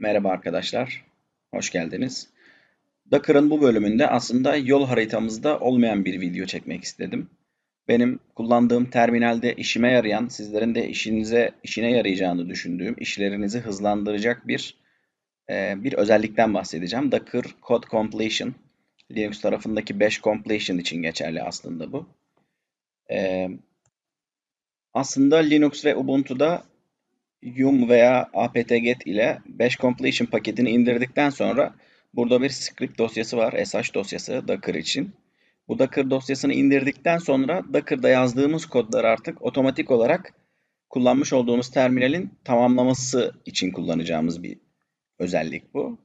Merhaba arkadaşlar, hoş geldiniz. Docker'ın bu bölümünde aslında yol haritamızda olmayan bir video çekmek istedim. Benim kullandığım terminalde işime yarayan, sizlerin de işinize işine yarayacağını düşündüğüm, işlerinizi hızlandıracak bir e, bir özellikten bahsedeceğim. Docker Code Completion. Linux tarafındaki Bash Completion için geçerli aslında bu. E, aslında Linux ve Ubuntu'da yum veya apt-get ile bash completion paketini indirdikten sonra burada bir script dosyası var. sh dosyası Docker için. Bu Docker dosyasını indirdikten sonra Docker'da yazdığımız kodlar artık otomatik olarak kullanmış olduğumuz terminalin tamamlaması için kullanacağımız bir özellik bu.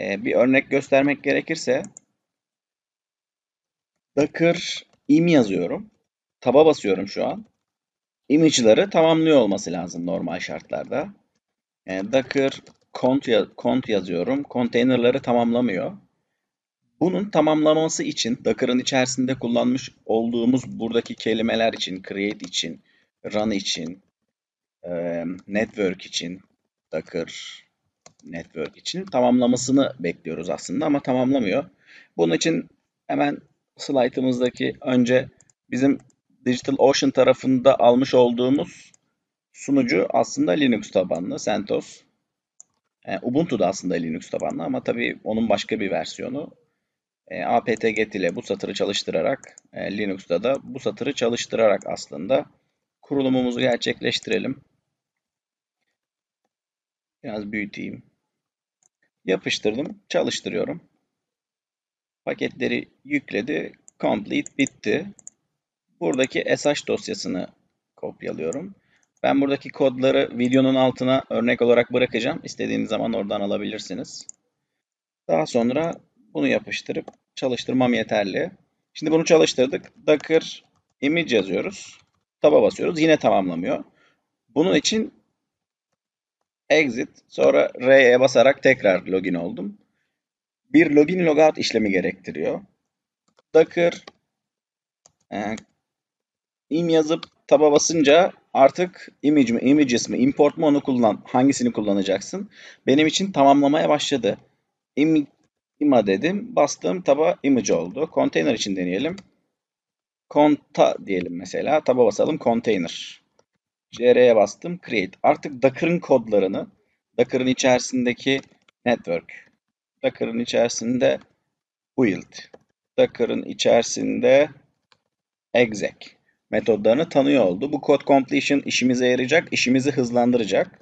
Ee, bir örnek göstermek gerekirse Docker im yazıyorum. Taba basıyorum şu an image'ları tamamlıyor olması lazım normal şartlarda. Yani Docker cont, cont yazıyorum. Container'ları tamamlamıyor. Bunun tamamlaması için Docker'ın içerisinde kullanmış olduğumuz buradaki kelimeler için, create için, run için, network için, Docker network için tamamlamasını bekliyoruz aslında ama tamamlamıyor. Bunun için hemen slaytımızdaki önce bizim DigitalOcean tarafında almış olduğumuz sunucu aslında Linux tabanlı CentOS. E, Ubuntu da aslında Linux tabanlı ama tabii onun başka bir versiyonu. E, apt-get ile bu satırı çalıştırarak e, Linux'ta da bu satırı çalıştırarak aslında kurulumumuzu gerçekleştirelim. Biraz büyüteyim. Yapıştırdım, çalıştırıyorum. Paketleri yükledi, complete bitti. Buradaki SH dosyasını kopyalıyorum. Ben buradaki kodları videonun altına örnek olarak bırakacağım. İstediğiniz zaman oradan alabilirsiniz. Daha sonra bunu yapıştırıp çalıştırmam yeterli. Şimdi bunu çalıştırdık. Docker image yazıyoruz. Taba basıyoruz. Yine tamamlamıyor. Bunun için exit sonra R'ye basarak tekrar login oldum. Bir login logout işlemi gerektiriyor. Docker e, im yazıp taba basınca artık image mi, images mi, import mu onu kullan. Hangisini kullanacaksın? Benim için tamamlamaya başladı. Im, ima dedim. Bastım taba image oldu. Container için deneyelim. Conta diyelim mesela. Taba basalım container. CR'ye bastım create. Artık Docker'ın kodlarını Docker'ın içerisindeki network, Docker'ın içerisinde build, Docker'ın içerisinde exec metodlarını tanıyor oldu. Bu code completion işimize yarayacak, işimizi hızlandıracak.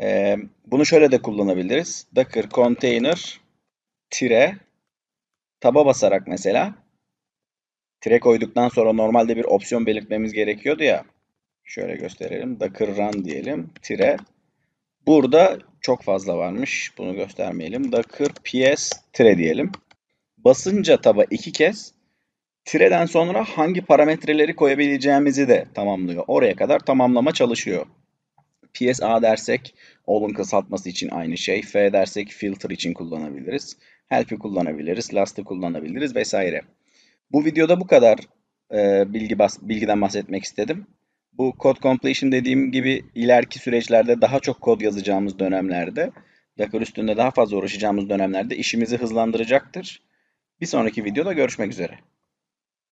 Ee, bunu şöyle de kullanabiliriz. Docker container tire taba basarak mesela tire koyduktan sonra normalde bir opsiyon belirtmemiz gerekiyordu ya. Şöyle gösterelim. Docker run diyelim. Tire. Burada çok fazla varmış. Bunu göstermeyelim. Docker ps tire diyelim. Basınca taba iki kez Tireden sonra hangi parametreleri koyabileceğimizi de tamamlıyor. Oraya kadar tamamlama çalışıyor. PSA dersek all'un kısaltması için aynı şey. F dersek filter için kullanabiliriz. Help'i kullanabiliriz. Last'ı kullanabiliriz vesaire. Bu videoda bu kadar e, bilgi bas, bilgiden bahsetmek istedim. Bu code completion dediğim gibi ileriki süreçlerde daha çok kod yazacağımız dönemlerde, Docker üstünde daha fazla uğraşacağımız dönemlerde işimizi hızlandıracaktır. Bir sonraki videoda görüşmek üzere.